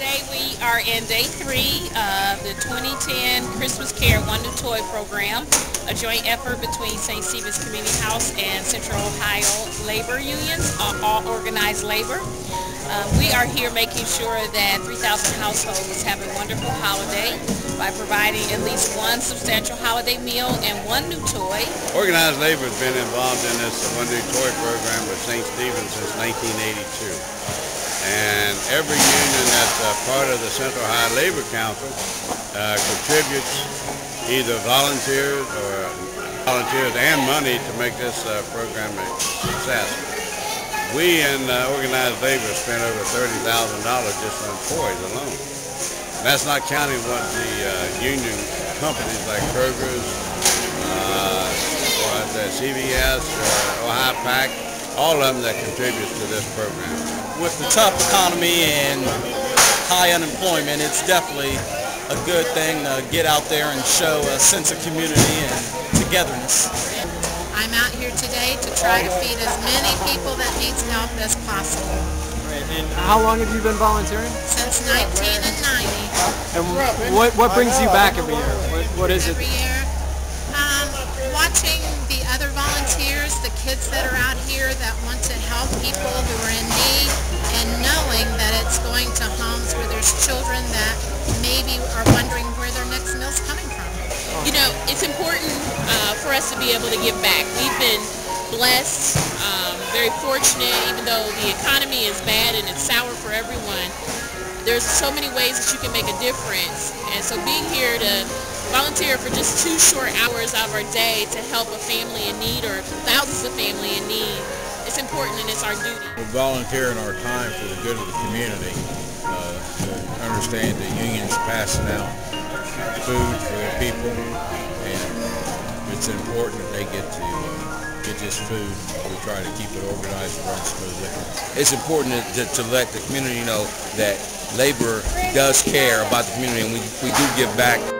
Today we are in day three of the 2010 Christmas Care One New Toy program, a joint effort between St. Stephen's Community House and Central Ohio Labor Unions, all organized labor. Uh, we are here making sure that 3,000 households have a wonderful holiday by providing at least one substantial holiday meal and one new toy. Organized labor has been involved in this One New Toy program with St. Stephen's since 1982. And every union that's part of the Central Ohio Labor Council uh, contributes either volunteers or volunteers and money to make this uh, program a success. We in uh, organized labor spent over $30,000 just on toys alone. that's not counting what the union companies like Kroger's, uh, or CVS, or Ohio Pack, all of them that contributes to this program with the tough economy and high unemployment, it's definitely a good thing to get out there and show a sense of community and togetherness. I'm out here today to try to feed as many people that needs help as possible. Right. And how long have you been volunteering? Since 1990. And what, what brings you back every year? What, what is every it? Every year? Um, watching the other volunteers, the kids that are out here that want to help people who are in need it's important uh, for us to be able to give back. We've been blessed, um, very fortunate, even though the economy is bad and it's sour for everyone. There's so many ways that you can make a difference. And so being here to volunteer for just two short hours out of our day to help a family in need or thousands of family in need it's important and it's our duty. We're volunteering our time for the good of the community uh, to understand the unions passing out food for their people it's important that they get to uh, get this food. We try to keep it organized and run smoothly. It's important to, to let the community know that labor does care about the community and we, we do give back.